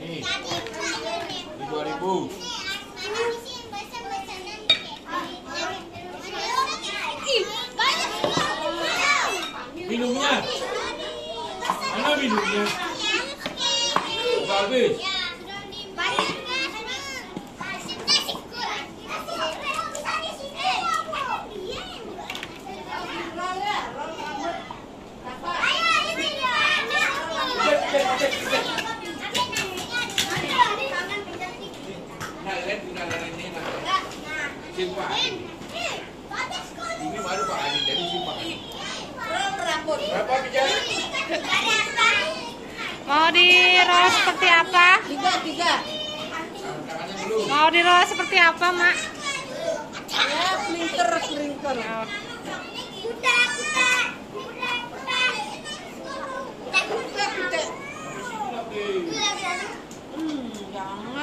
Nih, dua ribu. Minumnya, mana minumnya? Udah habis. Nah, lihat udah ada ini nah. Simpan. Ini baru Pak Adi, jadi simpan. Berapa bicara? Mau di roll seperti apa? Tiga, tiga. Mau di roll seperti apa, Mak? Ya, slinker, slinker. Oh, Hmm, jangan,